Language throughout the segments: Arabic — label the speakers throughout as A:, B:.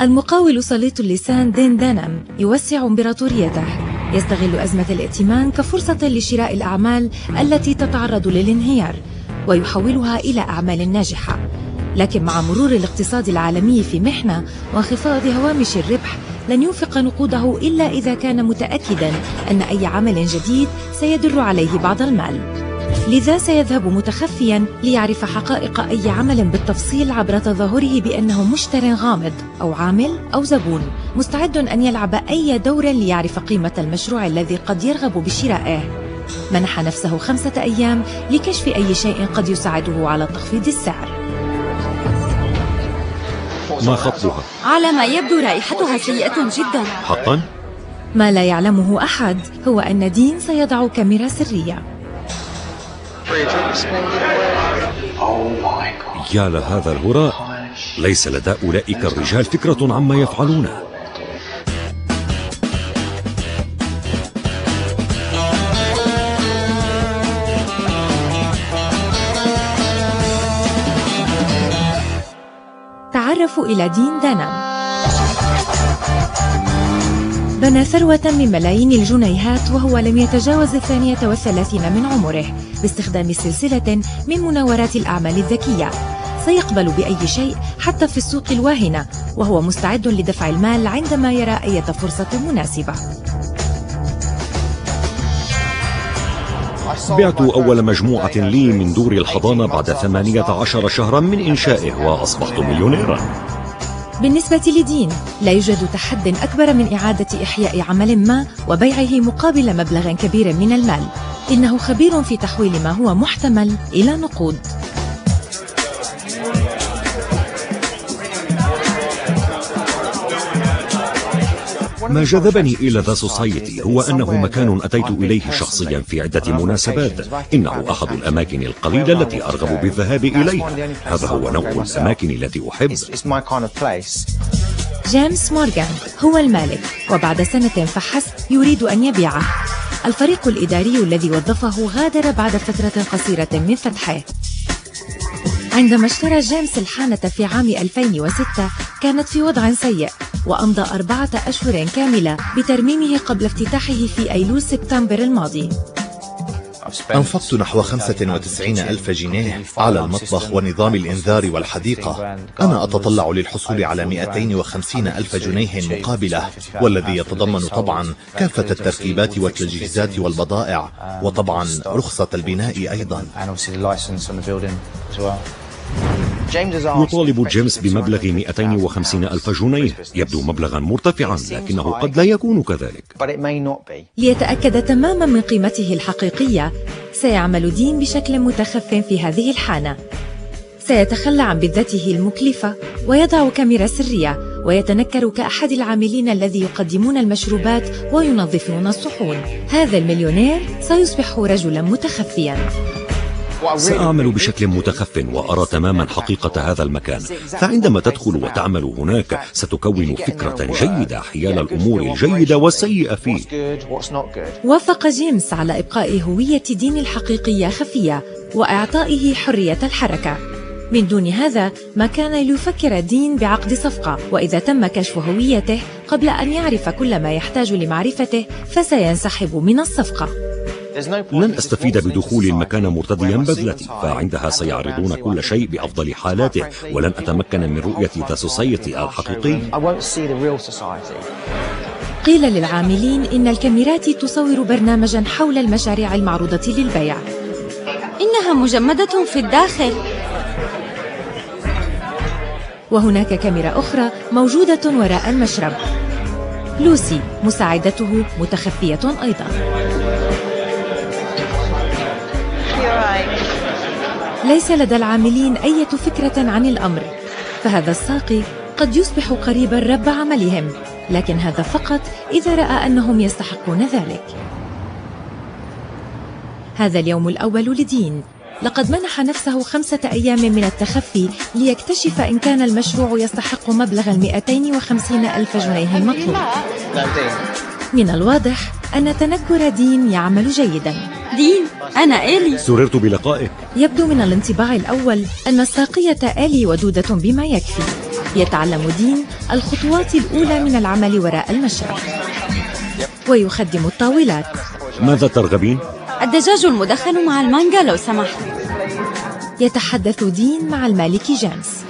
A: المقاول سليط اللسان دين دانام يوسع امبراطوريته. يستغل أزمة الائتمان كفرصة لشراء الأعمال التي تتعرض للانهيار ويحولها إلى أعمال ناجحة. لكن مع مرور الاقتصاد العالمي في محنة وانخفاض هوامش الربح لن ينفق نقوده إلا إذا كان متأكدا أن أي عمل جديد سيدر عليه بعض المال. لذا سيذهب متخفيا ليعرف حقائق أي عمل بالتفصيل عبر تظاهره بأنه مشتر غامض أو عامل أو زبون مستعد أن يلعب أي دور ليعرف قيمة المشروع الذي قد يرغب بشرائه منح نفسه خمسة أيام لكشف أي شيء قد يساعده على تخفيض السعر
B: ما خطها؟
C: على ما يبدو رائحتها سيئة جدا
B: حقا؟
A: ما لا يعلمه أحد هو أن دين سيضع كاميرا سرية
B: يا لهذا الهراء ليس لدى أولئك الرجال فكرة عما يفعلونه
A: تعرفوا إلى دين دانا. بنى ثروة من ملايين الجنيهات وهو لم يتجاوز الثانية والثلاثين من عمره باستخدام سلسلة من مناورات الأعمال الذكية. سيقبل بأي شيء حتى في السوق الواهنة وهو مستعد لدفع المال عندما يرى أي فرصة مناسبة.
B: بعت أول مجموعة لي من دور الحضانة بعد ثمانية عشر شهرا من إنشائه وأصبحت مليونيرا.
A: بالنسبة لدين لا يوجد تحد أكبر من إعادة إحياء عمل ما وبيعه مقابل مبلغ كبير من المال. إنه خبير في تحويل ما هو محتمل إلى نقود.
B: ما جذبني إلى The Society هو أنه مكان أتيت إليه شخصيا في عدة مناسبات. إنه أحد الأماكن القليلة التي أرغب بالذهاب إليها. هذا هو نوع الأماكن التي أحب.
A: جيمس مورغان هو المالك وبعد سنة فحسب يريد أن يبيعه. الفريق الإداري الذي وظفه غادر بعد فترة قصيرة من فتحه. عندما اشترى جيمس الحانة في عام 2006 كانت في وضع سيء وأمضى أربعة أشهر كاملة بترميمه قبل افتتاحه في أيلول سبتمبر الماضي.
D: أنفقت نحو 95 ألف جنيه على المطبخ ونظام الإنذار والحديقة. أنا أتطلع للحصول على 250 ألف جنيه مقابلة والذي يتضمن طبعا كافة التركيبات والتجهيزات والبضائع وطبعا رخصة البناء أيضا.
B: يطالب جيمس بمبلغ 250 ألف جنيه. يبدو مبلغا مرتفعا لكنه قد لا يكون كذلك.
A: ليتأكد تماما من قيمته الحقيقية. سيعمل دين بشكل متخف في هذه الحانة. سيتخلى عن بذته المكلفة ويضع كاميرا سرية ويتنكر كأحد العاملين الذي يقدمون المشروبات وينظفون الصحون. هذا المليونير سيصبح رجلا متخفيا.
B: سأعمل بشكل متخف وأرى تماما حقيقة هذا المكان. فعندما تدخل وتعمل هناك ستكون فكرة جيدة حيال الأمور الجيدة والسيئة فيه.
A: وافق جيمس على إبقاء هوية دين الحقيقية خفية وإعطائه حرية الحركة. من دون هذا ما كان ليفكر دين بعقد صفقة وإذا تم كشف هويته قبل أن يعرف كل ما يحتاج لمعرفته فسينسحب من الصفقة.
B: لن أستفيد بدخول المكان مرتديا بذلتي فعندها سيعرضون كل شيء بأفضل حالاته ولن أتمكن من رؤية ذا سوسايتي الحقيقي.
A: قيل للعاملين إن الكاميرات تصور برنامجا حول المشاريع المعروضة للبيع.
C: إنها مجمدة في الداخل.
A: وهناك كاميرا أخرى موجودة وراء المشرب. لوسي مساعدته متخفية أيضا. ليس لدى العاملين أي فكرة عن الأمر فهذا الساقي قد يصبح قريب رب عملهم لكن هذا فقط إذا رأى أنهم يستحقون ذلك. هذا اليوم الأول لدين. لقد منح نفسه خمسة أيام من التخفي ليكتشف إن كان المشروع يستحق مبلغ المئتين وخمسين ألف جنيه المطلوب من الواضح أن تنكر دين يعمل جيدا.
C: دين؟ أنا إيلي
B: سررت بلقائك
A: يبدو من الانطباع الأول أن الساقية آلي ودودة بما يكفي. يتعلم دين الخطوات الأولى من العمل وراء المشرب ويخدم الطاولات.
B: ماذا ترغبين؟
C: الدجاج المدخن مع المانجا لو سمحت.
A: يتحدث دين مع المالك جيمس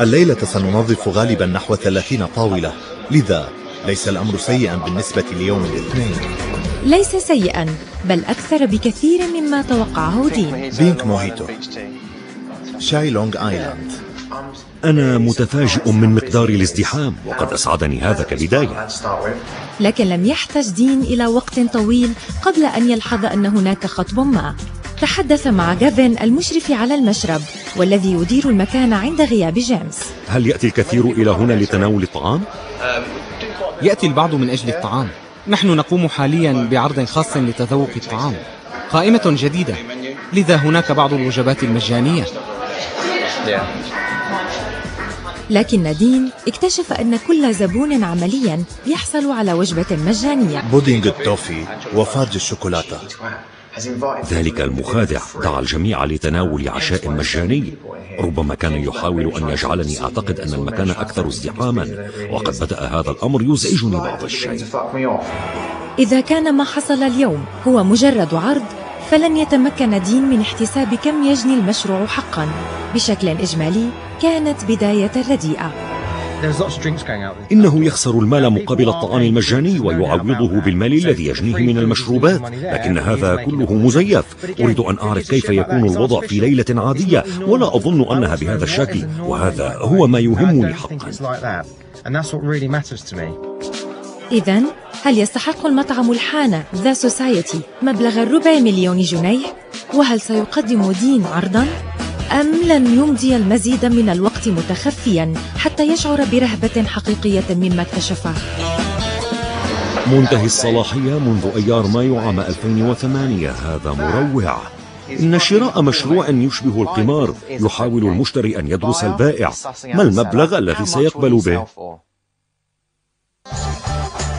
D: الليلة سننظف غالبا نحو 30 طاولة. لذا ليس الأمر سيئا بالنسبة ليوم الاثنين.
A: ليس سيئا بل أكثر بكثير مما توقعه دين.
D: pink mojito. شاي Long Island.
B: أنا متفاجئ من مقدار الازدحام وقد أسعدني هذا كبداية.
A: لكن لم يحتج دين إلى وقت طويل قبل أن يلحظ أن هناك خطب ما. تحدث مع جافن المشرف على المشرب والذي يدير المكان عند غياب جيمس.
B: هل يأتي الكثير إلى هنا لتناول الطعام؟
E: يأتي البعض من أجل الطعام. نحن نقوم حاليا بعرض خاص لتذوق الطعام. قائمة جديدة. لذا هناك بعض الوجبات المجانية.
A: لكن دين اكتشف أن كل زبون عمليا يحصل على وجبة مجانية.
D: بودينج التوفي وفارج الشوكولاتة.
B: ذلك المخادع دعا الجميع لتناول عشاء مجاني. ربما كان يحاول أن يجعلني أعتقد أن المكان أكثر ازدحاما وقد بدأ هذا الأمر يزعجني بعض الشيء.
A: إذا كان ما حصل اليوم هو مجرد عرض فلن يتمكن دين من احتساب كم يجني المشروع حقا. بشكل إجمالي كانت بداية رديئة.
B: إنه يخسر المال مقابل الطعام المجاني ويعوضه بالمال الذي يجنيه من المشروبات لكن هذا كله مزيف. أريد أن أعرف كيف يكون الوضع في ليلة عادية ولا أظن أنها بهذا الشكل وهذا هو ما يهمني حقا.
A: إذا هل يستحق المطعم الحانة The Society مبلغ الربع مليون جنيه؟ وهل سيقدم دين عرضا؟ أم لن يمضي المزيد من الوقت متخفيا حتى يشعر برهبة حقيقية مما اكتشفه؟
B: منتهي الصلاحية منذ أيار مايو عام 2008 هذا مروع. إن شراء مشروع يشبه القمار يحاول المشتري أن يدرس البائع. ما المبلغ الذي سيقبل به؟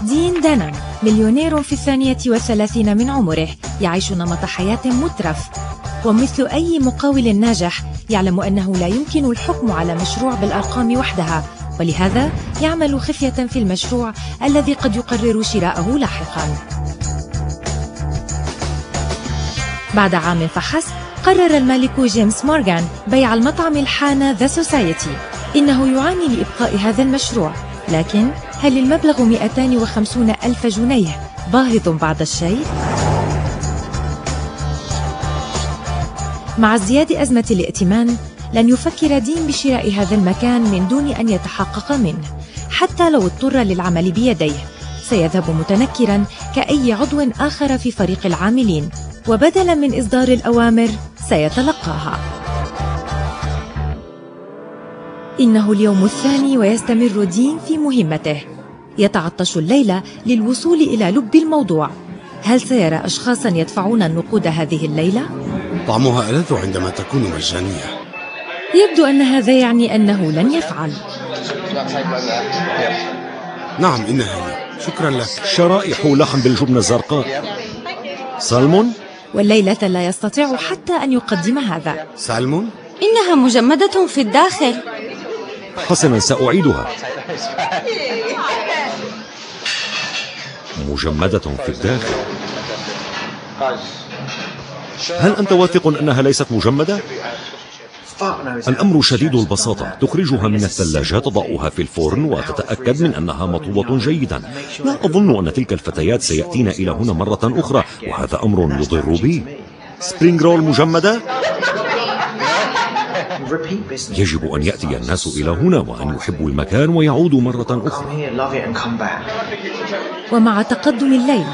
A: دين دانم مليونير في الثانية والثلاثين من عمره يعيش نمط حياة مترف. ومثل أي مقاول ناجح يعلم أنه لا يمكن الحكم على مشروع بالأرقام وحدها. ولهذا يعمل خفية في المشروع الذي قد يقرر شراءه لاحقا. بعد عام فحسب قرر المالك جيمس مورغان بيع المطعم الحانة The Society إنه يعاني لإبقاء هذا المشروع. لكن هل المبلغ 250 ألف جنيه؟ باهظ بعض الشيء؟ مع ازدياد أزمة الائتمان لن يفكر دين بشراء هذا المكان من دون أن يتحقق منه. حتى لو اضطر للعمل بيديه سيذهب متنكرا كأي عضو آخر في فريق العاملين وبدلا من إصدار الأوامر سيتلقاها. إنه اليوم الثاني ويستمر دين في مهمته. يتعطش الليلة للوصول إلى لب الموضوع. هل سيرى أشخاصا يدفعون النقود هذه الليلة؟
F: طعمها ألذ عندما تكون مجانية.
A: يبدو أن هذا يعني أنه لن يفعل.
F: نعم إنها لي شكرا لك.
B: شرائح لحم بالجبنة الزرقاء. سالمون؟
A: والليلة لا يستطيع حتى أن يقدم هذا.
F: سالمون؟
C: إنها مجمدة في الداخل.
B: حسنا سأعيدها. مجمدة في الداخل. هل أنت واثق أنها ليست مجمدة؟ الأمر شديد البساطة. تخرجها من الثلاجة تضعها في الفرن وتتأكد من أنها مطوبة جيدا. لا أظن أن تلك الفتيات سيأتين إلى هنا مرة أخرى وهذا أمر يضر بي. spring roll مجمدة؟ يجب أن يأتي الناس إلى هنا وأن يحبوا المكان ويعودوا مرة أخرى.
A: ومع تقدم الليل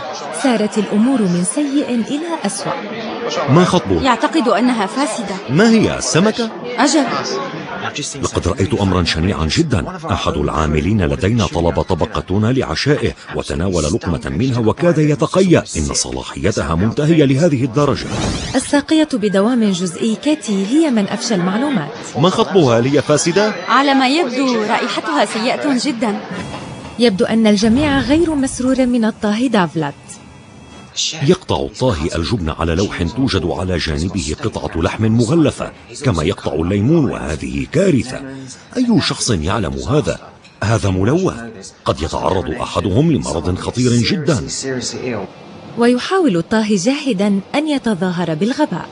A: سارت الأمور من سيء إلى أسوأ.
B: ما خطبه؟
C: يعتقد أنها فاسدة.
B: ما هي السمكة؟
C: أجل.
B: لقد رأيت أمرا شنيعا جدا. أحد العاملين لدينا طلب طبق تونة لعشائه وتناول لقمة منها وكاد يتقيأ. إن صلاحيتها منتهية لهذه الدرجة.
A: الساقية بدوام جزئي كاتي هي من أفشى المعلومات.
B: ما خطبها هل هي فاسدة؟
C: على ما يبدو رائحتها سيئة جدا.
A: يبدو أن الجميع غير مسرور من الطهي دافلت
B: يقطع الطاهي الجبن على لوح توجد على جانبه قطعة لحم مغلفة كما يقطع الليمون وهذه كارثة أي شخص يعلم هذا؟ هذا ملوث قد يتعرض أحدهم لمرض خطير جدا
A: ويحاول الطاهي جاهدا أن يتظاهر بالغباء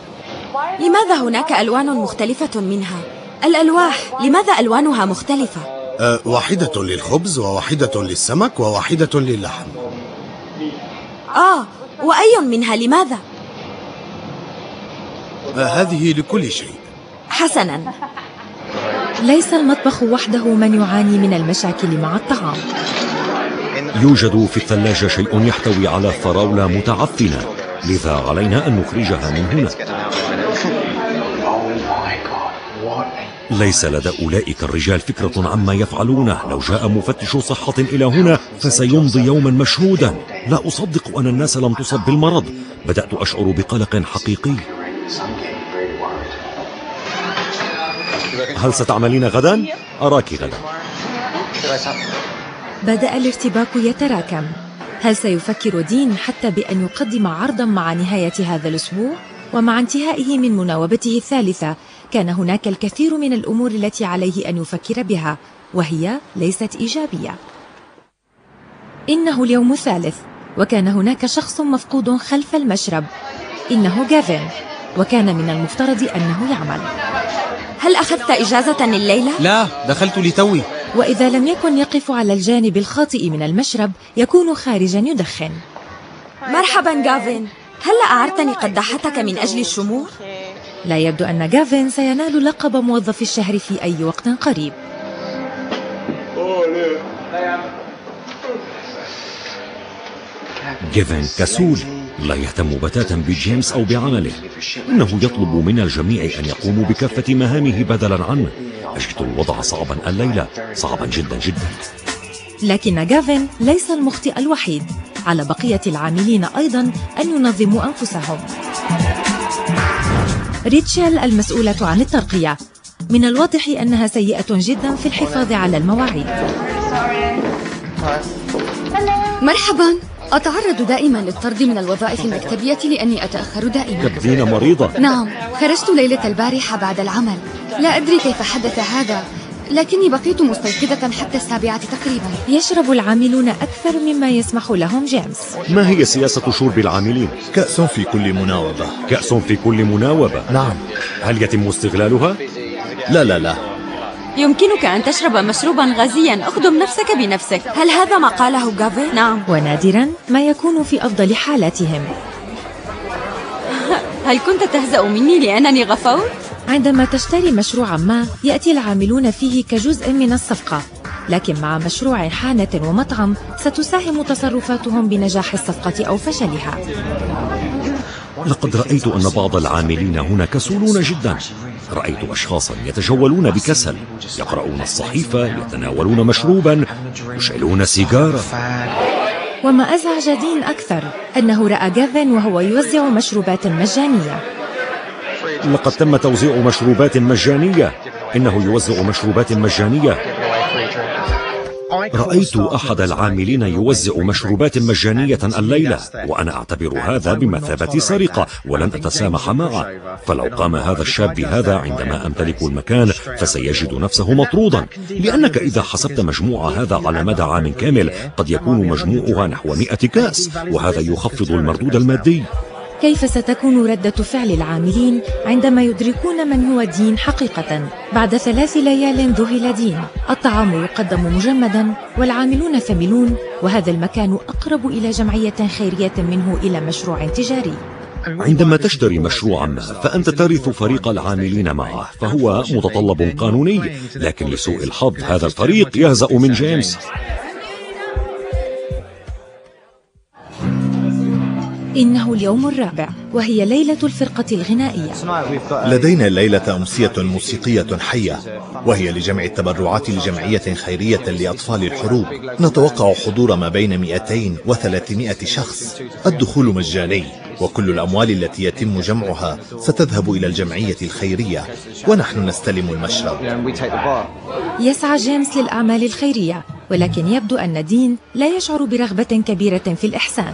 C: لماذا هناك ألوان مختلفة منها؟ الألواح لماذا ألوانها مختلفة؟
F: أه واحدة للخبز وواحدة للسمك وواحدة للحم
C: آه وأي منها لماذا؟
F: هذه لكل شيء.
C: حسنا.
A: ليس المطبخ وحده من يعاني من المشاكل مع الطعام.
B: يوجد في الثلاجة شيء يحتوي على فراولة متعفنة لذا علينا أن نخرجها من هنا. ليس لدى أولئك الرجال فكرة عما يفعلونه لو جاء مفتش صحة إلى هنا فسيمضي يوما مشهودا. لا أصدق أن الناس لم تصب بالمرض. بدأت أشعر بقلق حقيقي. هل ستعملين غدا؟ أراك غدا.
A: بدأ الارتباك يتراكم. هل سيفكر دين حتى بأن يقدم عرضا مع نهاية هذا الأسبوع؟ ومع انتهائه من مناوبته الثالثة كان هناك الكثير من الأمور التي عليه أن يفكر بها وهي ليست إيجابية. إنه اليوم الثالث. وكان هناك شخص مفقود خلف المشرب. إنه جافين. وكان من المفترض أنه يعمل.
C: هل أخذت إجازة الليلة؟
E: لا دخلت لتوي.
A: وإذا لم يكن يقف على الجانب الخاطئ من المشرب يكون خارجا يدخن.
C: مرحبا جافين. هل أعرتني قداحتك من أجل الشموع؟
A: لا يبدو أن جافين سينال لقب موظف الشهر في أي وقت قريب.
B: جيفن كسول. لا يهتم بتاتا بجيمس أو بعمله. إنه يطلب من الجميع أن يقوموا بكافة مهامه بدلا عنه أجد الوضع صعبا الليلة. صعبا جدا جدا.
A: لكن جافن ليس المخطئ الوحيد. على بقية العاملين أيضا أن ينظموا أنفسهم. ريتشل المسؤولة عن الترقية. من الواضح أنها سيئة جدا في الحفاظ على المواعيد.
G: مرحبا. أتعرض دائما للطرد من الوظائف المكتبية لأني أتأخر دائما.
B: تبدين مريضة
G: نعم خرجت ليلة البارحة بعد العمل. لا أدري كيف حدث هذا لكني بقيت مستيقظة حتى السابعة تقريبا.
A: يشرب العاملون أكثر مما يسمح لهم جيمس.
B: ما هي سياسة شرب العاملين؟
D: كأس في كل مناوبة.
B: كأس في كل مناوبة.
D: نعم.
B: هل يتم استغلالها؟
D: لا لا لا.
C: يمكنك أن تشرب مشروبا غازيا. أخدم نفسك بنفسك. هل هذا ما قاله جافين؟ نعم.
A: ونادرا ما يكون في أفضل حالاتهم.
C: هل كنت تهزأ مني لأنني غفوت؟
A: عندما تشتري مشروعا ما يأتي العاملون فيه كجزء من الصفقة. لكن مع مشروع حانة ومطعم ستساهم تصرفاتهم بنجاح الصفقة أو فشلها.
B: لقد رأيت أن بعض العاملين هنا كسولون جدا. رأيت أشخاصا يتجولون بكسل يقرؤون الصحيفة يتناولون مشروبا يشعلون سيجارة.
A: وما أزعج دين أكثر أنه رأى جافن وهو يوزع مشروبات مجانية.
B: لقد تم توزيع مشروبات مجانية. إنه يوزع مشروبات مجانية. رأيت أحد العاملين يوزع مشروبات مجانية الليلة وأنا أعتبر هذا بمثابة سرقة ولن أتسامح معه. فلو قام هذا الشاب بهذا عندما أمتلك المكان فسيجد نفسه مطرودا. لأنك إذا حسبت مجموع هذا على مدى عام كامل قد يكون مجموعها نحو مئة كاس وهذا يخفض المردود المادي.
A: كيف ستكون ردة فعل العاملين عندما يدركون من هو دين حقيقة؟ بعد ثلاث ليال ذهل دين الطعام يقدم مجمدا والعاملون ثملون وهذا المكان أقرب إلى جمعية خيرية منه إلى مشروع تجاري
B: عندما تشتري مشروعا ما فأنت ترث فريق العاملين معه فهو متطلب قانوني لكن لسوء الحظ هذا الفريق يهزأ من جيمس
A: إنه اليوم الرابع وهي ليلة الفرقة الغنائية.
D: لدينا الليلة أمسية موسيقية حية وهي لجمع التبرعات لجمعية خيرية لأطفال الحروب. نتوقع حضور ما بين 200 و 300 شخص. الدخول مجاني وكل الأموال التي يتم جمعها ستذهب إلى الجمعية الخيرية ونحن نستلم المشرب.
A: يسعى جيمس للأعمال الخيرية ولكن يبدو أن دين لا يشعر برغبة كبيرة في الإحسان.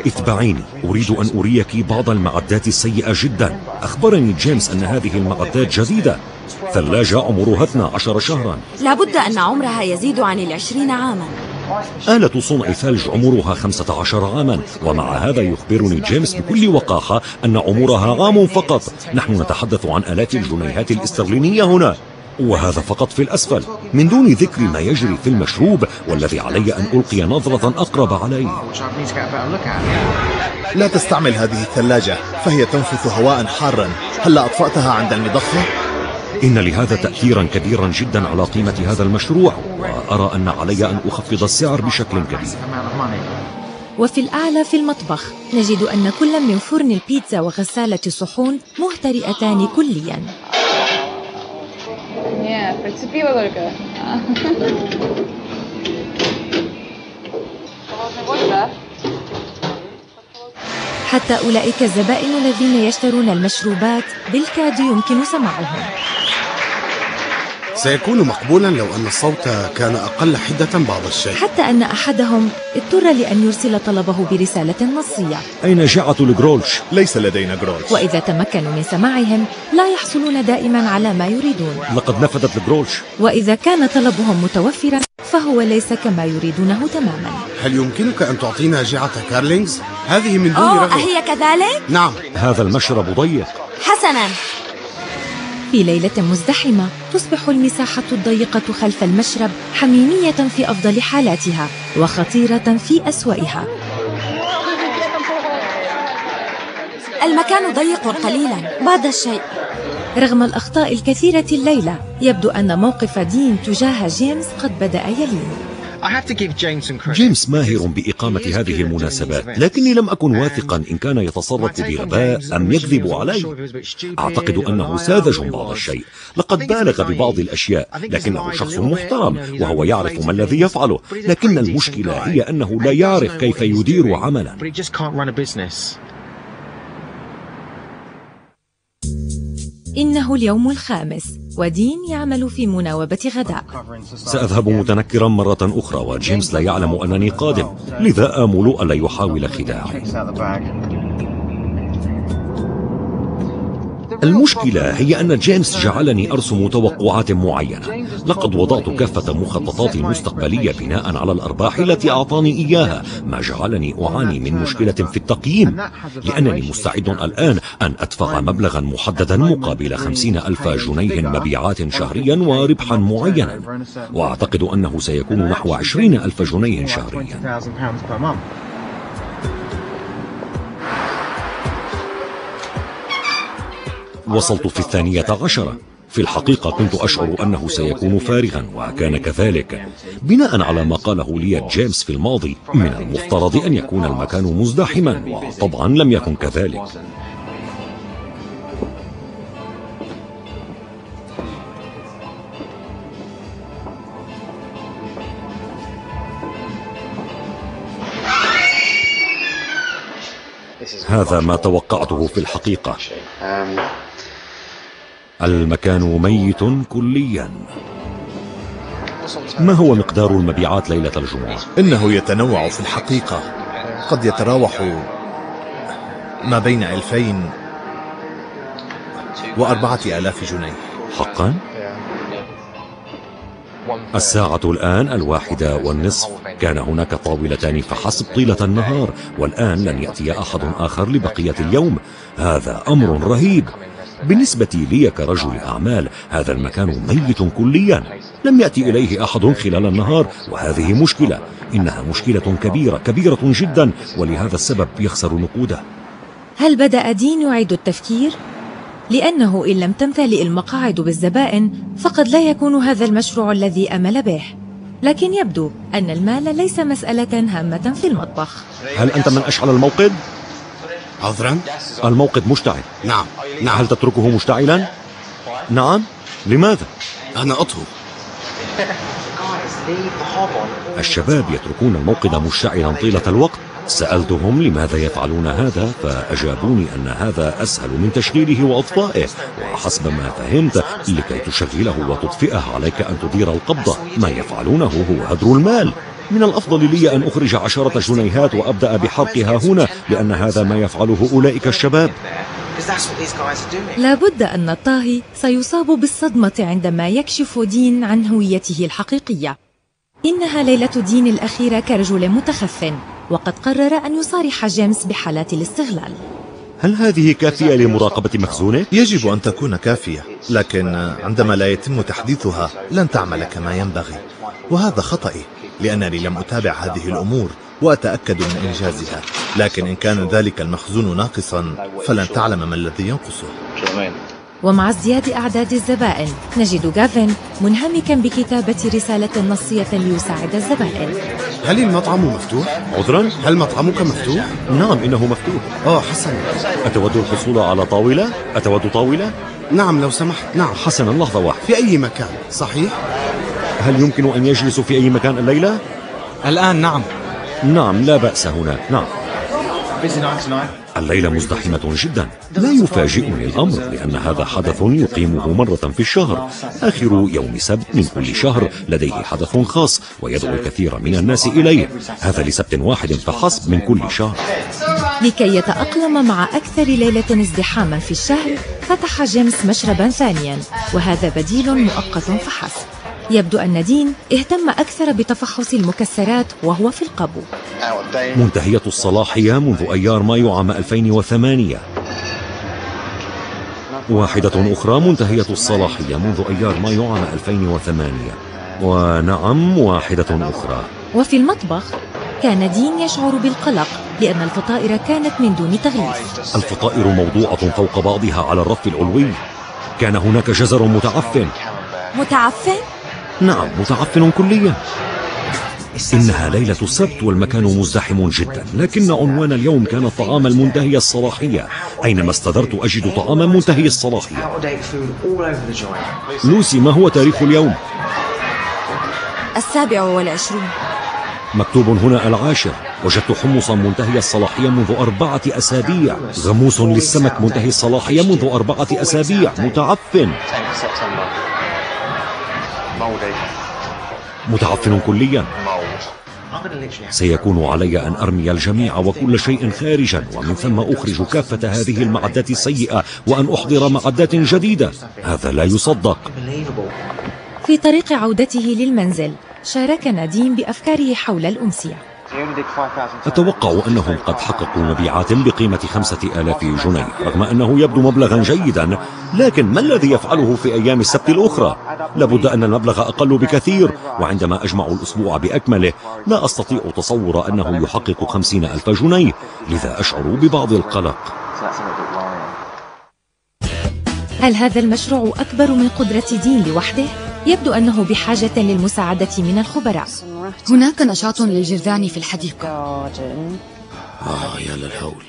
B: اتبعيني أريد أن أريك بعض المعدات السيئة جدا. أخبرني جيمس أن هذه المعدات جديدة. ثلاجة عمرها 12 شهرا.
C: لابد أن عمرها يزيد عن العشرين عاما.
B: آلة صنع ثلج عمرها 15 عاما. ومع هذا يخبرني جيمس بكل وقاحة أن عمرها عام فقط. نحن نتحدث عن آلاف الجنيهات الاسترلينية هنا. وهذا فقط في الأسفل. من دون ذكر ما يجري في المشروب والذي علي أن ألقي نظرة أقرب عليه.
D: لا تستعمل هذه الثلاجة فهي تنفث هواء حارا. هل أطفأتها عند المضخة؟
B: إن لهذا تأثيرا كبيرا جدا على قيمة هذا المشروع وأرى أن علي أن أخفض السعر بشكل كبير.
A: وفي الأعلى في المطبخ نجد أن كل من فرن البيتزا وغسالة الصحون مهترئتان كلياً. حتى أولئك الزبائن الذين يشترون المشروبات بالكاد يمكن سماعهم.
F: سيكون مقبولا لو أن الصوت كان أقل حدة بعض الشيء.
A: حتى أن أحدهم اضطر لأن يرسل طلبه برسالة نصية.
B: أين جاعة الجرولش؟
D: ليس لدينا جرولش.
A: وإذا تمكنوا من سماعهم لا يحصلون دائما على ما يريدون.
B: لقد نفذت الجرولش
A: وإذا كان طلبهم متوفرا فهو ليس كما يريدونه تماما.
F: هل يمكنك أن تعطينا جعة كارلينجز؟ هذه من دون
C: أوه
F: رغبة.
C: أهي كذلك؟
F: نعم.
B: هذا المشرب ضيق.
C: حسنا.
A: في ليلة مزدحمة تصبح المساحة الضيقة خلف المشرب حميمية في أفضل حالاتها وخطيرة في أسوأها.
C: المكان ضيق قليلا بعض الشيء.
A: رغم الأخطاء الكثيرة الليلة يبدو أن موقف دين تجاه جيمس قد بدأ يلين.
B: جيمس ماهر بإقامة هذه المناسبات لكني لم أكن واثقا إن كان يتصرف بغباء أم يكذب علي. أعتقد أنه ساذج بعض الشيء. لقد بالغ ببعض الأشياء. لكنه شخص محترم وهو يعرف ما الذي يفعله. لكن المشكلة هي أنه لا يعرف كيف يدير عملا.
A: إنه اليوم الخامس. ودين يعمل في مناوبة غداء.
B: سأذهب متنكرا مرة أخرى وجيمس لا يعلم أنني قادم لذا آمل ألا يحاول خداعي. المشكلة هي أن جيمس جعلني أرسم توقعات معينة. لقد وضعت كافة مخططاتي المستقبلية بناء على الأرباح التي أعطاني إياها ما جعلني أعاني من مشكلة في التقييم. لأنني مستعد الآن أن أدفع مبلغا محددا مقابل خمسين ألف جنيه مبيعات شهريا وربحا معينا. وأعتقد أنه سيكون نحو عشرين ألف جنيه شهريا. وصلت في الثانية عشرة. في الحقيقة كنت أشعر أنه سيكون فارغا وكان كذلك. بناء على ما قاله لي جيمس في الماضي من المفترض أن يكون المكان مزدحما وطبعا لم يكن كذلك. هذا ما توقعته في الحقيقة. المكان ميت كليا. ما هو مقدار المبيعات ليلة الجمعة؟
D: إنه يتنوع في الحقيقة. قد يتراوح ما بين ألفين وأربعة آلاف جنيه.
B: حقا؟ الساعة الآن الواحدة والنصف. كان هناك طاولتان فحسب طيلة النهار والآن لن يأتي أحد آخر لبقية اليوم. هذا أمر رهيب. بالنسبة لي كرجل أعمال هذا المكان ميت كليا. لم يأتي إليه أحد خلال النهار وهذه مشكلة. إنها مشكلة كبيرة كبيرة جدا ولهذا السبب يخسر نقودة.
A: هل بدأ دين يعيد التفكير؟ لأنه إن لم تمتلئ المقاعد بالزبائن فقد لا يكون هذا المشروع الذي أمل به. لكن يبدو أن المال ليس مسألة هامة في المطبخ.
B: هل أنت من أشعل الموقد؟
F: عذرا؟
B: الموقد مشتعل.
F: نعم نعم.
B: هل تتركه مشتعلا؟ نعم. لماذا؟
F: أنا أطهو
B: الشباب يتركون الموقد مشتعلا طيلة الوقت. سألتهم لماذا يفعلون هذا فأجابوني أن هذا أسهل من تشغيله وأطفائه. وحسب ما فهمت لكي تشغله وتطفئه عليك أن تدير القبضة. ما يفعلونه هو هدر المال. من الأفضل لي أن أخرج عشرة جنيهات وأبدأ بحرقها هنا لأن هذا ما يفعله أولئك الشباب.
A: لابد أن الطاهي سيصاب بالصدمة عندما يكشف دين عن هويته الحقيقية. إنها ليلة دين الأخيرة كرجل متخف وقد قرر أن يصارح جيمس بحالات الاستغلال.
B: هل هذه كافية لمراقبة مخزونه؟
D: يجب أن تكون كافية لكن عندما لا يتم تحديثها لن تعمل كما ينبغي وهذا خطأي لأنني لم أتابع هذه الأمور وأتأكد من إنجازها لكن إن كان ذلك المخزون ناقصا فلن تعلم ما الذي ينقصه
A: ومع ازدياد أعداد الزبائن نجد جافن منهمكا بكتابة رسالة نصية ليساعد الزبائن
F: هل المطعم مفتوح؟
B: عذرا؟
F: هل مطعمك مفتوح؟
B: نعم إنه مفتوح
F: آه حسنا
B: أتود الحصول على طاولة؟ أتود طاولة؟
F: نعم لو سمحت نعم
B: حسنا لحظة واحدة
F: في أي مكان صحيح؟
B: هل يمكن أن يجلسوا في أي مكان الليلة؟
E: الآن نعم.
B: نعم لا بأس هناك. نعم. الليلة مزدحمة جدا. لا يفاجئني الأمر لأن هذا حدث يقيمه مرة في الشهر. آخر يوم سبت من كل شهر لديه حدث خاص ويدعو الكثير من الناس إليه. هذا لسبت واحد فحسب من كل شهر.
A: لكي يتأقلم مع أكثر ليلة ازدحاما في الشهر فتح جيمس مشربا ثانيا وهذا بديل مؤقت فحسب. يبدو أن دين اهتم أكثر بتفحص المكسرات وهو في القبو.
B: منتهية الصلاحية منذ أيار مايو عام 2008 واحدة أخرى منتهية الصلاحية منذ أيار مايو عام 2008 ونعم واحدة أخرى.
A: وفي المطبخ كان دين يشعر بالقلق لأن الفطائر كانت من دون تغليف.
B: الفطائر موضوعة فوق بعضها على الرف العلوي. كان هناك جزر متعفن.
C: متعفن؟
B: نعم متعفن كليا. إنها ليلة السبت والمكان مزدحم جدا لكن عنوان اليوم كان الطعام المنتهي الصلاحية أينما استدرت أجد طعاما منتهي الصلاحية. لوسي ما هو تاريخ اليوم؟
C: السابع والعشرون.
B: مكتوب هنا العاشر. وجدت حمصا منتهي الصلاحية منذ أربعة أسابيع. غموس للسمك منتهي الصلاحية منذ أربعة أسابيع. متعفن. متعفن كليا. سيكون علي أن أرمي الجميع وكل شيء خارجا ومن ثم أخرج كافة هذه المعدات السيئة وأن أحضر معدات جديدة. هذا لا يصدق.
A: في طريق عودته للمنزل شارك نديم بأفكاره حول الأمسية.
B: أتوقع أنهم قد حققوا مبيعات بقيمة خمسة آلاف جنيه رغم أنه يبدو مبلغا جيدا لكن ما الذي يفعله في أيام السبت الأخرى؟ لابد أن المبلغ أقل بكثير وعندما أجمع الأسبوع بأكمله لا أستطيع تصور أنه يحقق خمسين ألف جنيه لذا أشعر ببعض القلق
A: هل هذا المشروع أكبر من قدرة دين لوحده؟ يبدو أنه بحاجة للمساعدة من الخبراء.
G: هناك نشاط للجرذان في الحديقة.
F: آه يا للهول.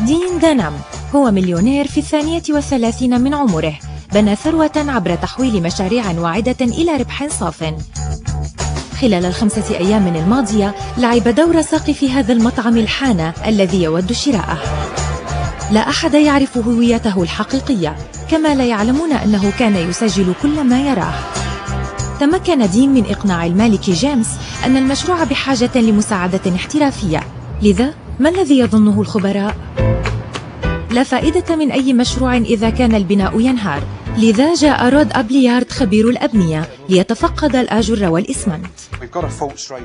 A: دين دانام هو مليونير في الثانية والثلاثين من عمره. بنى ثروة عبر تحويل مشاريع واعدة إلى ربح صاف. خلال الخمسة أيام الماضية لعب دور ساقي في هذا المطعم الحانة الذي يود شراءه. لا أحد يعرف هويته الحقيقية كما لا يعلمون أنه كان يسجل كل ما يراه. تمكن دين من إقناع المالك جيمس أن المشروع بحاجة لمساعدة احترافية. لذا ما الذي يظنه الخبراء؟ لا فائدة من أي مشروع إذا كان البناء ينهار. لذا جاء رود أبليارد خبير الأبنية ليتفقد الآجر والإسمنت.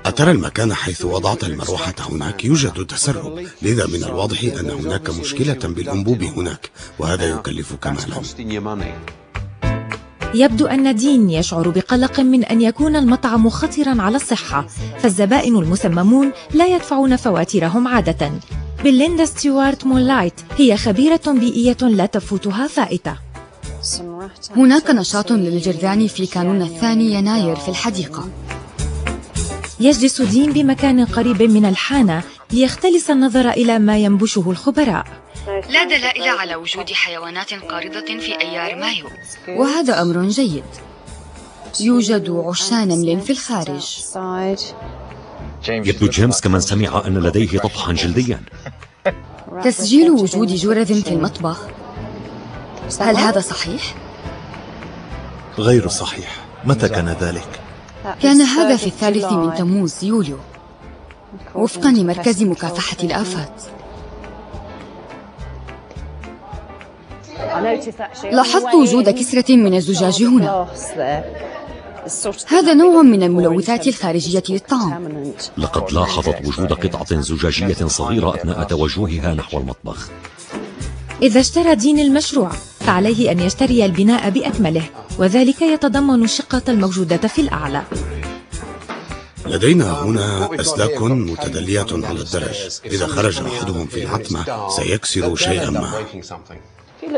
F: أترى المكان حيث وضعت المروحة هناك؟ يوجد تسرب. لذا من الواضح أن هناك مشكلة بالأنبوب هناك وهذا يكلفك مالا.
A: يبدو أن دين يشعر بقلق من أن يكون المطعم خطرا على الصحة فالزبائن المسممون لا يدفعون فواتيرهم عادة. بليندا ستيوارت مونلايت هي خبيرة بيئية لا تفوتها فائتة.
G: هناك نشاط للجرذان في كانون الثاني يناير في الحديقة.
A: يجلس دين بمكان قريب من الحانة ليختلس النظر إلى ما ينبشه الخبراء.
G: لا دلائل على وجود حيوانات قارضة في أيار مايو. وهذا أمر جيد. يوجد عشان نمل في الخارج.
B: يبدو جيمس كمن سمع أن لديه طفحا جلديا.
G: تسجيل وجود جرذ في المطبخ. هل هذا صحيح؟
D: غير صحيح. متى كان ذلك؟
G: كان هذا في الثالث من تموز يوليو. وفقا لمركز مكافحة الآفات. لاحظت وجود كسرة من الزجاج هنا. هذا نوع من الملوثات الخارجية للطعام.
B: لقد لاحظت وجود قطعة زجاجية صغيرة أثناء توجهها نحو المطبخ.
A: إذا اشترى دين المشروع. فعليه أن يشتري البناء بأكمله وذلك يتضمن الشقة الموجودة في الأعلى.
F: لدينا هنا أسلاك متدلية على الدرج. إذا خرج أحدهم في العتمة سيكسر شيئا ما.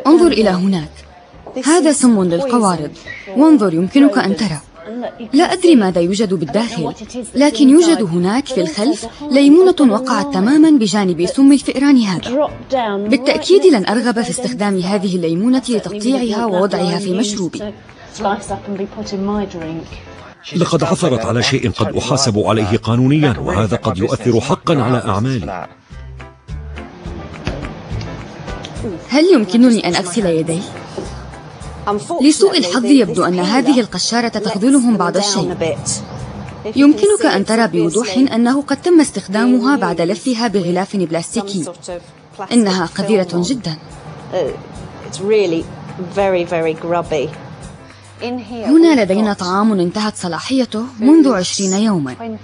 G: انظر إلى هناك. هذا سم للقوارض. وانظر يمكنك أن ترى. لا أدري ماذا يوجد بالداخل لكن يوجد هناك في الخلف ليمونة وقعت تماما بجانب سم الفئران هذا. بالتأكيد لن أرغب في استخدام هذه الليمونة لتقطيعها ووضعها في مشروبي.
B: لقد عثرت على شيء قد أحاسب عليه قانونيا وهذا قد يؤثر حقا على أعمالي.
G: هل يمكنني أن أغسل يدي؟ لسوء الحظ يبدو أن هذه القشارة تخذلهم بعض الشيء. يمكنك أن ترى بوضوح أنه قد تم استخدامها بعد لفها بغلاف بلاستيكي. إنها قذرة جدا. هنا لدينا طعام انتهت صلاحيته منذ عشرين يوما.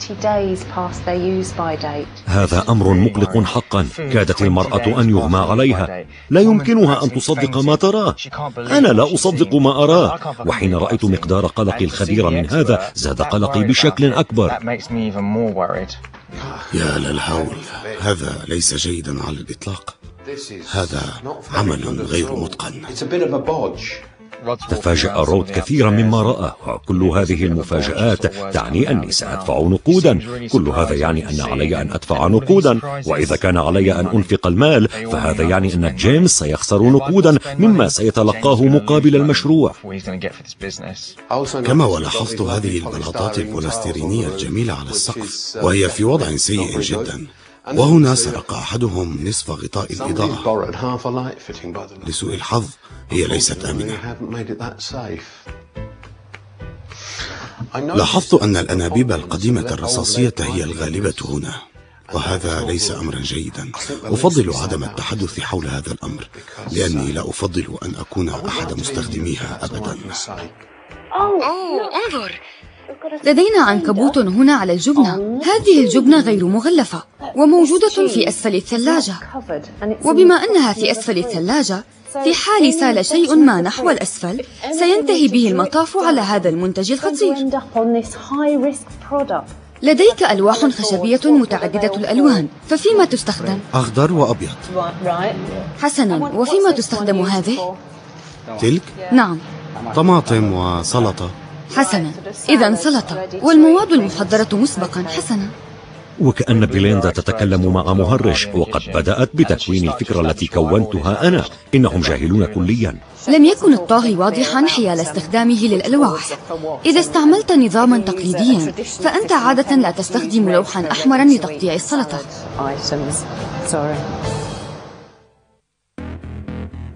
B: هذا أمر مقلق حقا. كادت المرأة أن يغمى عليها. لا يمكنها أن تصدق ما تراه. أنا لا أصدق ما أراه. وحين رأيت مقدار قلقي الخبير من هذا زاد قلقي بشكل أكبر.
F: يا للهول هذا ليس جيدا على الإطلاق. هذا عمل غير متقن
B: تفاجأ رود كثيرا مما رأى وكل هذه المفاجآت تعني أني سأدفع نقودا. كل هذا يعني أن علي أن أدفع نقودا. وإذا كان علي أن أنفق المال فهذا يعني أن جيمس سيخسر نقودا مما سيتلقاه مقابل المشروع.
F: كما ولاحظت هذه البلاطات البوليستيرينية الجميلة على السقف وهي في وضع سيء جدا. وهنا سرق أحدهم نصف غطاء الإضاءة. لسوء الحظ هي ليست آمنة. لاحظت أن الأنابيب القديمة الرصاصية هي الغالبة هنا وهذا ليس أمرا جيدا. أفضل عدم التحدث حول هذا الأمر لأني لا أفضل أن أكون أحد مستخدميها أبدا.
G: أوه انظر لدينا عنكبوت هنا على الجبنة هذه الجبنة غير مغلفة وموجودة في أسفل الثلاجة وبما أنها في أسفل الثلاجة في حال سال شيء ما نحو الأسفل سينتهي به المطاف على هذا المنتج الخطير لديك ألواح خشبية متعددة الألوان ففيما تستخدم؟
F: أخضر وأبيض
G: حسنا وفيما تستخدم هذه؟
F: تلك؟
G: نعم
F: طماطم وسلطة
G: حسنا. إذا سلطة. والمواد المحضرة مسبقا حسنا.
B: وكأن بليندا تتكلم مع مهرش وقد بدأت بتكوين الفكرة التي كونتها أنا. إنهم جاهلون كليا.
G: لم يكن الطاغي واضحا حيال استخدامه للألواح. إذا استعملت نظاما تقليديا فأنت عادة لا تستخدم لوحا أحمرا لتقطيع السلطة.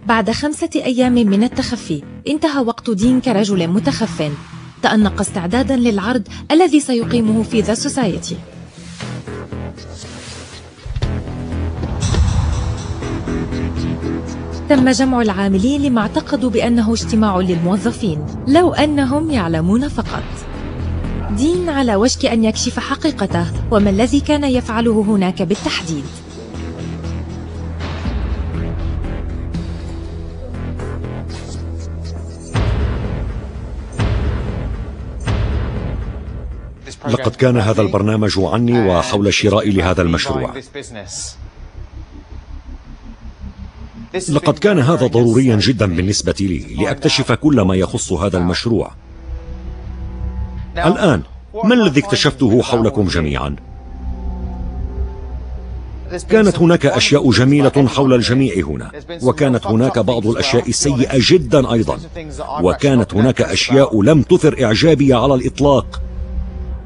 A: بعد خمسة أيام من التخفي انتهى وقت دين كرجل متخف. تأنق استعدادا للعرض الذي سيقيمه في ذا سوسايتي تم جمع العاملين لما اعتقدوا بأنه اجتماع للموظفين لو أنهم يعلمون فقط. دين على وشك أن يكشف حقيقته وما الذي كان يفعله هناك بالتحديد.
B: لقد كان هذا البرنامج عني وحول شرائي لهذا المشروع. لقد كان هذا ضروريا جدا بالنسبة لي لأكتشف كل ما يخص هذا المشروع. الآن ما الذي اكتشفته حولكم جميعا؟ كانت هناك أشياء جميلة حول الجميع هنا وكانت هناك بعض الأشياء السيئة جدا أيضا وكانت هناك أشياء لم تثر إعجابي على الإطلاق.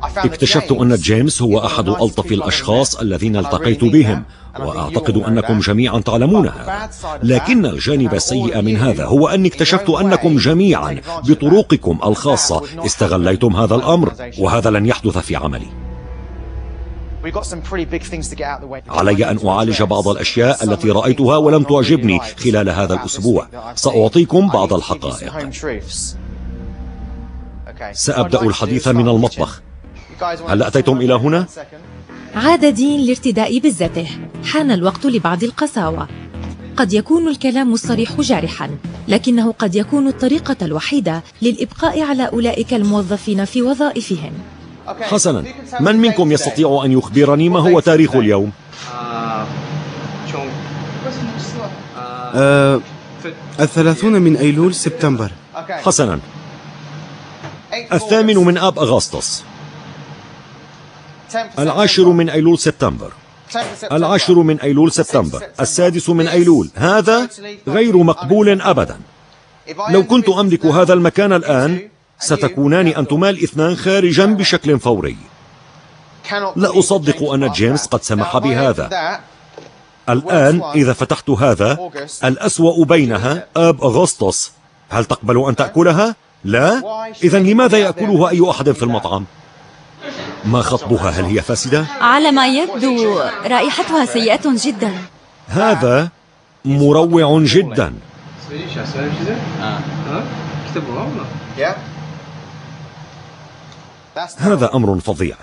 B: اكتشفت أن جيمس هو أحد ألطف الأشخاص الذين التقيت بهم وأعتقد أنكم جميعا تعلمونها. لكن الجانب السيء من هذا هو أني اكتشفت أنكم جميعا بطرقكم الخاصة. استغليتم هذا الأمر وهذا لن يحدث في عملي. علي أن أعالج بعض الأشياء التي رأيتها ولم تعجبني خلال هذا الأسبوع. سأعطيكم بعض الحقائق. سأبدأ الحديث من المطبخ. هل أتيتم إلى هنا؟
A: عاد دين لارتداء بزته حان الوقت لبعض القساوة. قد يكون الكلام الصريح جارحا لكنه قد يكون الطريقة الوحيدة للإبقاء على أولئك الموظفين في وظائفهم.
B: حسنا. من منكم يستطيع أن يخبرني ما هو تاريخ اليوم؟
H: آه الثلاثون من أيلول سبتمبر.
B: حسنا. الثامن من آب أغسطس. العاشر من أيلول سبتمبر. العاشر من أيلول سبتمبر. السادس من أيلول. هذا غير مقبول أبدا. لو كنت أملك هذا المكان الآن ستكونان أنتما الاثنان خارجا بشكل فوري. لا أصدق أن جيمس قد سمح بهذا. الآن إذا فتحت هذا الأسوأ بينها آب أغسطس. هل تقبل أن تأكلها؟ لا؟ إذا لماذا يأكلها أي أحد في المطعم؟ ما خطبها؟ هل هي فاسدة؟
C: على ما يبدو رائحتها سيئة جدا.
B: هذا مروع جدا. هذا أمر فظيع.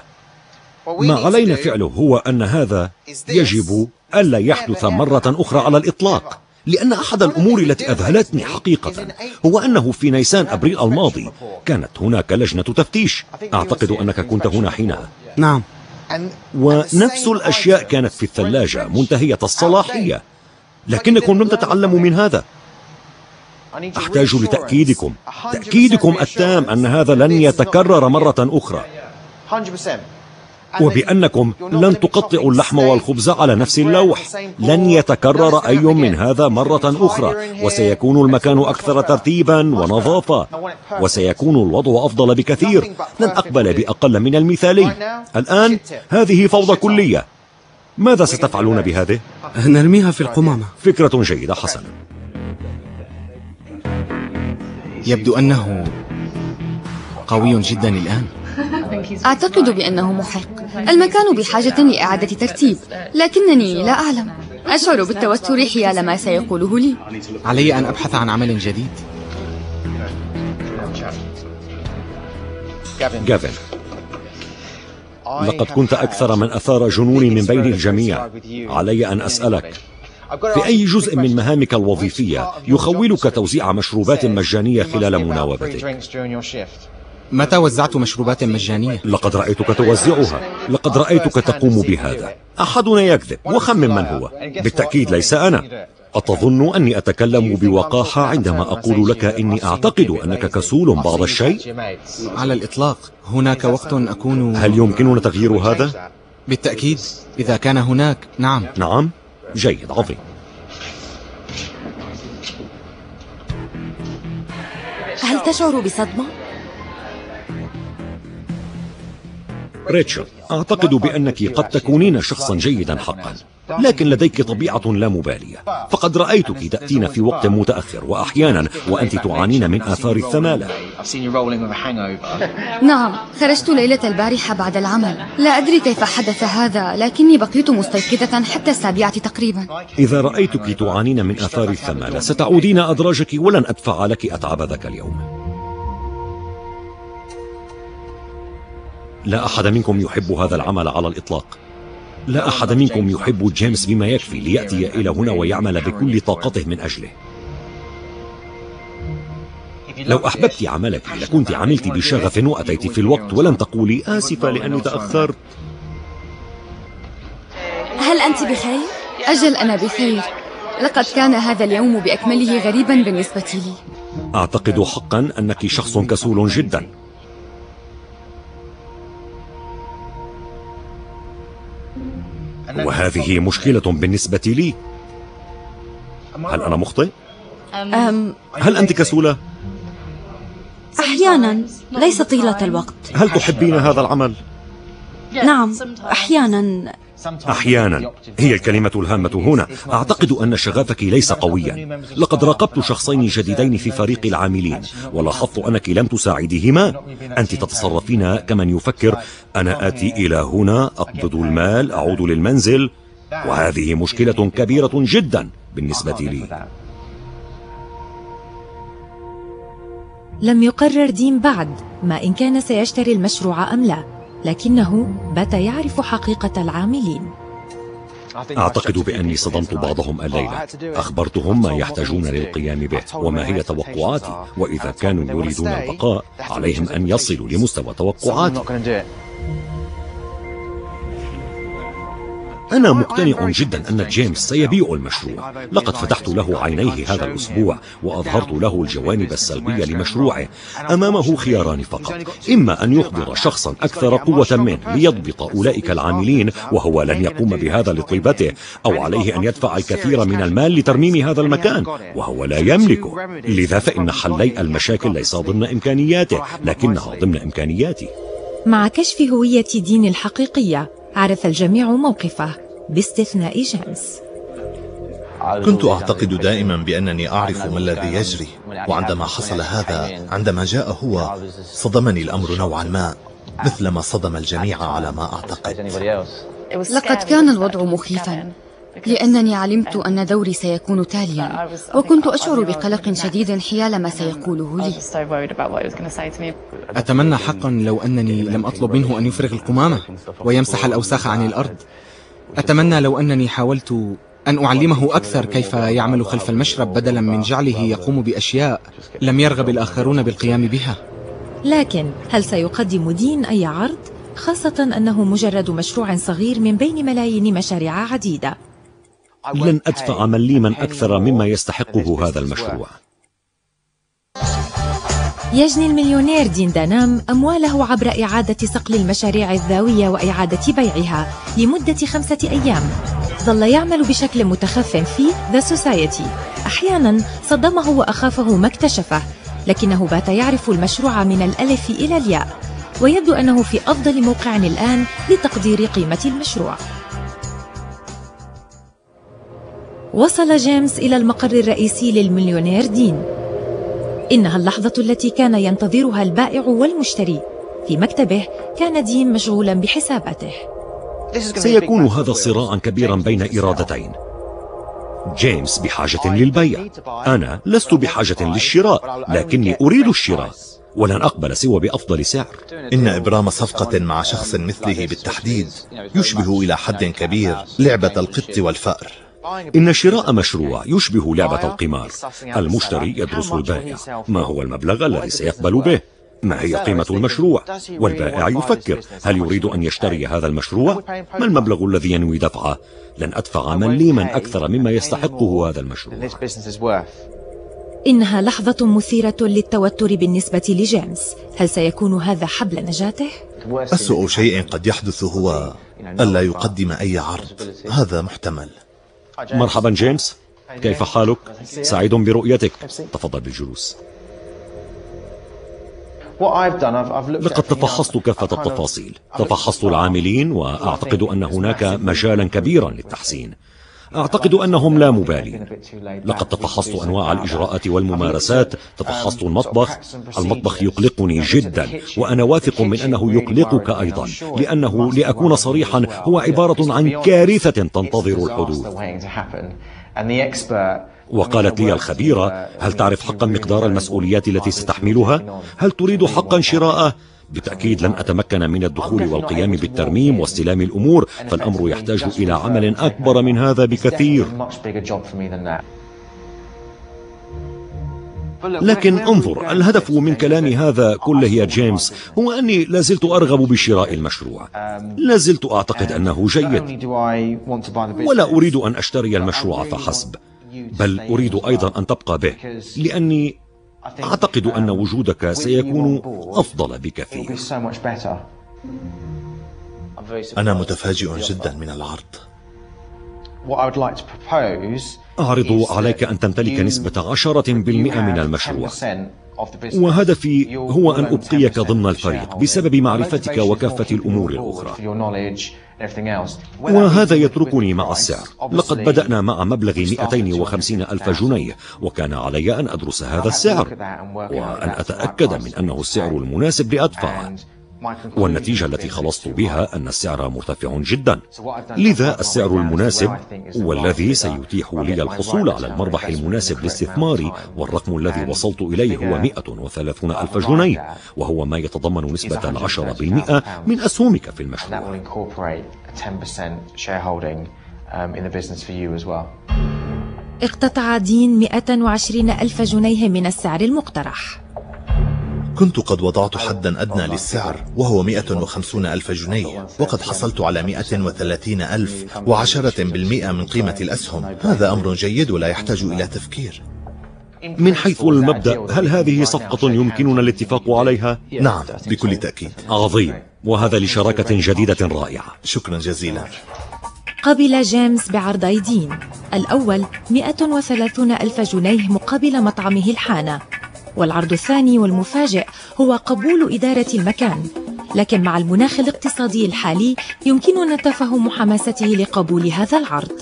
B: ما علينا فعله هو أن هذا يجب ألا يحدث مرة أخرى على الإطلاق. لأن أحد الأمور التي أذهلتني حقيقة هو أنه في نيسان أبريل الماضي كانت هناك لجنة تفتيش. أعتقد أنك كنت هنا حينها.
H: نعم.
B: ونفس الأشياء كانت في الثلاجة منتهية الصلاحية. لكنكم لم تتعلموا من هذا. أحتاج لتأكيدكم. تأكيدكم التام أن هذا لن يتكرر مرة أخرى. وبأنكم لن تقطعوا اللحم والخبز على نفس اللوح. لن يتكرر أي من هذا مرة أخرى. وسيكون المكان أكثر ترتيبا ونظافة. وسيكون الوضع أفضل بكثير. لن أقبل بأقل من المثالي. الآن هذه فوضى كلية. ماذا ستفعلون بهذه؟
H: نرميها في القمامة.
B: فكرة جيدة حسنا.
E: يبدو أنه قوي جدا الآن.
G: أعتقد بأنه محق. المكان بحاجة لإعادة ترتيب لكنني لا أعلم. أشعر بالتوتر حيال ما سيقوله لي.
E: علي أن أبحث عن عمل جديد؟
B: جافن. لقد كنت أكثر من أثار جنوني من بين الجميع. علي أن أسألك في أي جزء من مهامك الوظيفية يخولك توزيع مشروبات مجانية خلال مناوبتك؟
E: متى وزعت مشروبات مجانية؟
B: لقد رأيتك توزعها لقد رأيتك تقوم بهذا أحدنا يكذب وخمن من هو بالتأكيد ليس أنا أتظن أني أتكلم بوقاحة عندما أقول لك إني أعتقد أنك كسول بعض الشيء؟
E: على الإطلاق هناك وقت أكون
B: هل يمكننا تغيير هذا؟
E: بالتأكيد إذا كان هناك نعم
B: نعم جيد عظيم
C: هل تشعر بصدمة؟
B: ريتشل أعتقد بأنك قد تكونين شخصا جيدا حقا لكن لديك طبيعة لا مبالية. فقد رأيتك تأتين في وقت متأخر وأحيانا وأنت تعانين من آثار الثمالة.
G: نعم خرجت ليلة البارحة بعد العمل. لا أدري كيف حدث هذا لكني بقيت مستيقظة حتى السابعة تقريبا.
B: إذا رأيتك تعانين من آثار الثمالة ستعودين أدراجك ولن أدفع لك أتعب ذاك اليوم. لا أحد منكم يحب هذا العمل على الإطلاق. لا أحد منكم يحب جيمس بما يكفي ليأتي إلى هنا ويعمل بكل طاقته من أجله. لو أحببت عملك لكنت عملت بشغف وأتيت في الوقت ولن تقولي آسفة لأني تأخرت.
C: هل أنت بخير؟
G: أجل أنا بخير. لقد كان هذا اليوم بأكمله غريبا بالنسبة لي.
B: أعتقد حقا أنك شخص كسول جدا. وهذه مشكلة بالنسبة لي هل أنا مخطئ؟
C: أم
B: هل أنت كسولة؟
C: أحيانا ليس طيلة الوقت
B: هل تحبين هذا العمل؟
C: نعم أحيانا
B: أحيانا. هي الكلمة الهامة هنا. أعتقد أن شغفك ليس قويا. لقد راقبت شخصين جديدين في فريق العاملين ولاحظت أنك لم تساعدهما. أنت تتصرفين كمن يفكر. أنا آتي إلى هنا أقبض المال أعود للمنزل. وهذه مشكلة كبيرة جدا بالنسبة لي.
A: لم يقرر دين بعد ما إن كان سيشتري المشروع أم لا. لكنه بات يعرف حقيقة العاملين.
B: أعتقد بأني صدمت بعضهم الليلة. أخبرتهم ما يحتاجون للقيام به وما هي توقعاتي. وإذا كانوا يريدون البقاء عليهم أن يصلوا لمستوى توقعاتي. أنا مقتنع جدا أن جيمس سيبيع المشروع. لقد فتحت له عينيه هذا الأسبوع وأظهرت له الجوانب السلبية لمشروعه أمامه خياران فقط. إما أن يحضر شخصا أكثر قوة منه ليضبط أولئك العاملين وهو لن يقوم بهذا لطيبته أو عليه أن يدفع الكثير من المال لترميم هذا المكان وهو لا يملكه لذا فإن حلي المشاكل ليس ضمن إمكانياته لكنها ضمن إمكانياتي
A: مع كشف هوية دين الحقيقية عرف الجميع موقفه باستثناء جيمس.
D: كنت أعتقد دائما بأنني أعرف ما الذي يجري وعندما حصل هذا عندما جاء هو صدمني الأمر نوعا ما مثلما صدم الجميع على ما أعتقد.
G: لقد كان الوضع مخيفا لأنني علمت أن دوري سيكون تاليا وكنت أشعر بقلق شديد حيال ما سيقوله لي.
E: أتمنى حقا لو أنني لم أطلب منه أن يفرغ القمامة ويمسح الأوساخ عن الأرض. أتمنى لو أنني حاولت أن أعلمه أكثر كيف يعمل خلف المشرب بدلا من جعله يقوم بأشياء لم يرغب الآخرون بالقيام بها.
A: لكن هل سيقدم دين أي عرض؟ خاصة أنه مجرد مشروع صغير من بين ملايين مشاريع عديدة.
B: لن أدفع مليما أكثر مما يستحقه هذا المشروع.
A: يجني المليونير دين دانام أمواله عبر إعادة صقل المشاريع الذاوية وإعادة بيعها لمدة خمسة أيام. ظل يعمل بشكل متخف في The Society أحيانا صدمه وأخافه ما اكتشفه لكنه بات يعرف المشروع من الألف إلى الياء ويبدو أنه في أفضل موقع الآن لتقدير قيمة المشروع. وصل جيمس إلى المقر الرئيسي للمليونير دين. إنها اللحظة التي كان ينتظرها البائع والمشتري. في مكتبه كان دين مشغولا بحساباته.
B: سيكون هذا صراعا كبيرا بين إرادتين. جيمس بحاجة للبيع. أنا لست بحاجة للشراء لكني أريد الشراء ولن أقبل سوى بأفضل سعر.
D: إن إبرام صفقة مع شخص مثله بالتحديد يشبه إلى حد كبير لعبة القط والفأر.
B: إن شراء مشروع يشبه لعبة القمار. المشتري يدرس البائع. ما هو المبلغ الذي سيقبل به؟ ما هي قيمة المشروع؟ والبائع يفكر. هل يريد أن يشتري هذا المشروع؟ ما المبلغ الذي ينوي دفعه؟ لن أدفع مليما أكثر مما يستحقه هذا المشروع.
A: إنها لحظة مثيرة للتوتر بالنسبة لجيمس. هل سيكون هذا حبل نجاته؟
D: أسوأ شيء قد يحدث هو ألا يقدم أي عرض. هذا محتمل.
B: مرحبا جيمس. كيف حالك؟ سعيد برؤيتك. تفضل بالجلوس. لقد تفحصت كافة التفاصيل. تفحصت العاملين وأعتقد أن هناك مجالا كبيرا للتحسين. أعتقد أنهم لا مبالين لقد تفحصت أنواع الإجراءات والممارسات تفحصت المطبخ المطبخ يقلقني جدا وأنا واثق من أنه يقلقك أيضا لأنه لأكون صريحا هو عبارة عن كارثة تنتظر الحدوث وقالت لي الخبيرة هل تعرف حقا مقدار المسؤوليات التي ستحملها؟ هل تريد حقا شراءه؟ بالتأكيد لن أتمكن من الدخول والقيام بالترميم واستلام الأمور فالأمر يحتاج إلى عمل أكبر من هذا بكثير. لكن انظر الهدف من كلامي هذا كله يا جيمس هو أني لازلت أرغب بشراء المشروع. لازلت أعتقد أنه جيد. ولا أريد أن أشتري المشروع فحسب بل أريد أيضا أن تبقى به لأني أعتقد أن وجودك سيكون أفضل بكثير.
D: أنا متفاجئ جدا من العرض.
B: أعرض عليك أن تمتلك نسبة عشرة بالمئة من المشروع. وهدفي هو أن أبقيك ضمن الفريق بسبب معرفتك وكافة الأمور الأخرى. وهذا يتركني مع السعر. لقد بدأنا مع مبلغ 250 ألف جنيه وكان علي أن أدرس هذا السعر. وأن أتأكد من أنه السعر المناسب لأدفعه والنتيجة التي خلصت بها أن السعر مرتفع جدا. لذا السعر المناسب والذي سيتيح لي الحصول على المربح المناسب لاستثماري والرقم الذي وصلت إليه هو 130 ألف جنيه وهو ما يتضمن نسبة العشرة بالمئة من أسهمك في المشروع.
A: اقتطع دين 120 ألف جنيه من السعر المقترح.
D: كنت قد وضعت حدا أدنى للسعر وهو 150 ألف جنيه وقد حصلت على 130 ألف وعشرة بالمئة من قيمة الأسهم. هذا أمر جيد ولا يحتاج إلى تفكير.
B: من حيث المبدأ هل هذه صفقة يمكننا الاتفاق عليها؟
D: نعم بكل تأكيد.
B: عظيم وهذا لشراكة جديدة رائعة.
D: شكرا جزيلا.
A: قبل جيمس بعرضي دين الأول 130 ألف جنيه مقابل مطعمه الحانة. والعرض الثاني والمفاجئ هو قبول إدارة المكان. لكن مع المناخ الاقتصادي الحالي يمكننا تفهم حماسته لقبول هذا العرض.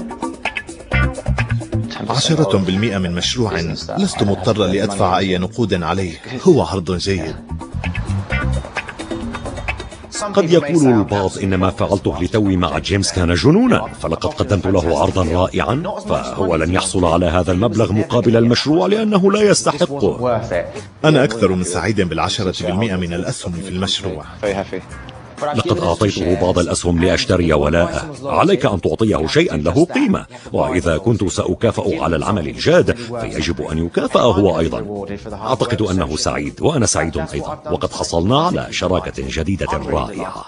D: عشرة بالمئة من مشروع لست مضطرا لأدفع أي نقود عليه. هو عرض جيد.
B: قد يقول البعض إن ما فعلته لتوي مع جيمس كان جنونا فلقد قدمت له عرضا رائعا فهو لن يحصل على هذا المبلغ مقابل المشروع لأنه لا يستحقه
D: أنا أكثر من سعيد بالعشرة بالمئة من الأسهم في المشروع.
B: لقد أعطيته بعض الأسهم لأشتري ولاءه. عليك أن تعطيه شيئا له قيمة. وإذا كنت سأكافأ على العمل الجاد فيجب أن يكافأ هو أيضا. أعتقد أنه سعيد وأنا سعيد أيضا. وقد حصلنا على شراكة جديدة رائعة.